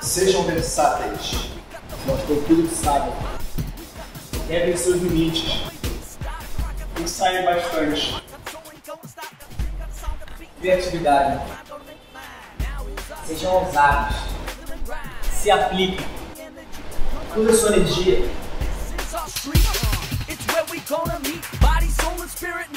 Sejam versáteis. Mostrou tudo que sabe. Quebrem seus limites. Ensaiem bastante. Criatividade. Sejam ousados. Se apliquem. Use a é sua energia. Gonna meet body, soul, and spirit.